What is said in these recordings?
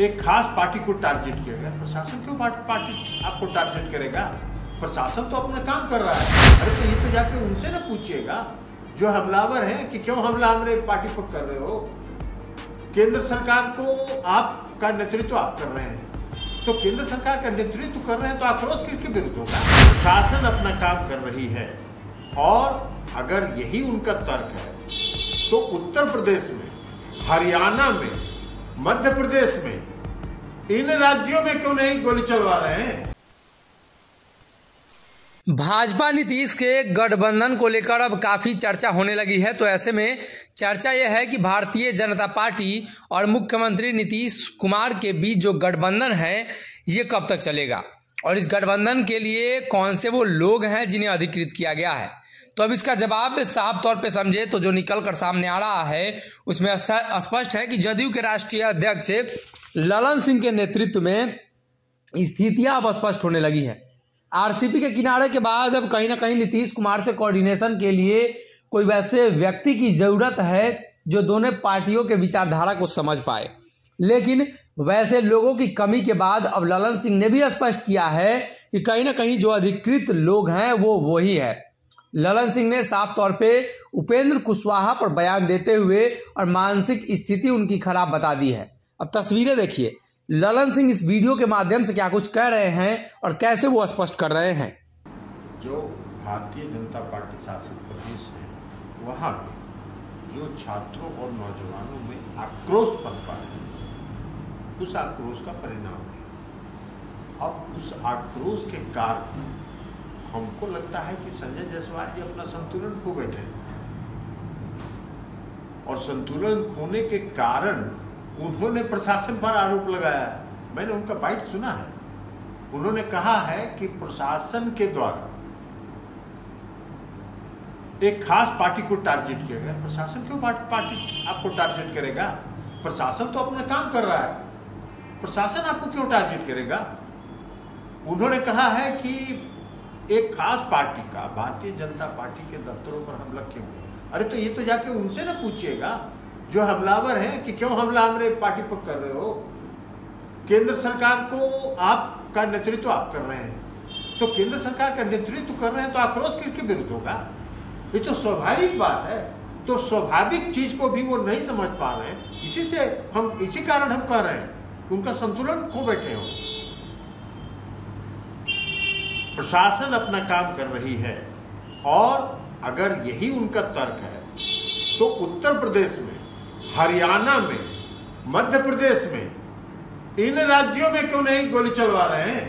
एक खास पार्टी को टारगेट किया गया। प्रशासन क्यों पार्टी आपको टारगेट करेगा? प्रशासन तो अपना काम कर रहा है। अरे तो ये तो जाके उनसे ना पूछिएगा, जो हमलावर हैं कि क्यों हमला हमारे पार्टी पर कर रहे हो? केंद्र सरकार को आपका नेतृत्व आप कर रहे हैं। तो केंद्र सरकार का नेतृत्व कर रहे हैं तो आक्रोश किसके विरुद्ध होगा? प्रशासन अपना काम कर रही है। और अगर यही उनका तर्क है तो उत्तर प्रदेश में, हरियाणा में, मध्य प्रदेश में इन राज्यों में क्यों नहीं गोली चलवा रहे हैं? भाजपा नीतीश के गठबंधन को लेकर अब काफ़ी चर्चा होने लगी है तो ऐसे में चर्चा यह है कि भारतीय जनता पार्टी और मुख्यमंत्री नीतीश कुमार के बीच जो गठबंधन है, ये कब तक चलेगा? और इस गठबंधन के लिए कौन से वो लोग हैं जिन्हें अधिकृत किया गया है? तो अब इसका जवाब साफ़ तौर पे समझे तो जो निकल कर सामने आ रहा है, उसमें स्पष्ट है कि जदयू के राष्ट्रीय अध्यक्ष ललन सिंह के नेतृत्व में स्थितियाँ अब स्पष्ट होने लगी हैं। आरसीपी के किनारे के बाद अब कहीं ना कहीं नीतीश कुमार से कोऑर्डिनेशन के लिए कोई वैसे व्यक्ति की ज़रूरत है जो दोनों पार्टियों के विचारधारा को समझ पाए। लेकिन वैसे लोगों की कमी के बाद अब ललन सिंह ने भी स्पष्ट किया है कि कहीं ना कहीं जो अधिकृत लोग हैं वो वही है। ललन सिंह ने साफ़ तौर पे उपेंद्र कुशवाहा पर बयान देते हुए और मानसिक स्थिति उनकी खराब बता दी है। अब तस्वीरें देखिए। ललन सिंह इस वीडियो के माध्यम से क्या कुछ कह रहे हैं और कैसे वो स्पष्ट कर रहे हैं? जो भारतीय जनता पार्टी शासित प्रदेश है, वहाँ जो छात्रों और नौजवानों में आक्रोश पनपा है, उस आक्रोश का परिणाम है। अब उस आक्रोश के कारण हमको लगता है कि संजय जायसवाल जी अपना संतुलन खो बैठे और संतुलन खोने के कारण उन्होंने प्रशासन पर आरोप लगाया। मैंने उनका बाइट सुना है। उन्होंने कहा है कि प्रशासन के द्वारा एक खास पार्टी को टारगेट किया गया। प्रशासन क्यों पार्टी आपको टारगेट करेगा? प्रशासन तो अपना काम कर रहा है। प्रशासन आपको क्यों टारगेट करेगा? उन्होंने कहा है कि एक खास पार्टी का, भारतीय जनता पार्टी के दफ्तरों पर हमला क्यों हुआ? अरे तो ये तो जाके उनसे ना पूछिएगा, जो हमलावर हैं कि क्यों हमला हमारे पार्टी पर कर रहे हो? केंद्र सरकार को आपका नेतृत्व तो आप कर रहे हैं। तो केंद्र सरकार का नेतृत्व तो कर रहे हैं तो आक्रोश किसके विरुद्ध होगा? ये तो स्वाभाविक बात है। तो स्वाभाविक चीज़ को भी वो नहीं समझ पा रहे हैं। इसी से हम, इसी कारण हम कह रहे हैं कि उनका संतुलन खो बैठे हो। प्रशासन अपना काम कर रही है। और अगर यही उनका तर्क है तो उत्तर प्रदेश में, हरियाणा में, मध्य प्रदेश में, इन राज्यों में क्यों नहीं गोली चलवा रहे हैं?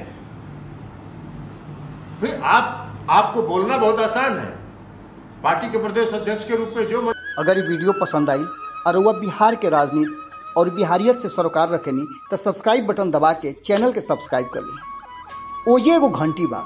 भाई, आप, आपको बोलना बहुत आसान है। पार्टी के प्रदेश अध्यक्ष के रूप में जो मत... अगर ये वीडियो पसंद आई और वह बिहार के राजनीति और बिहारियत से सरोकार रखेनी तो सब्सक्राइब बटन दबा के चैनल के सब्सक्राइब कर ली। ओजे एगो घंटी बा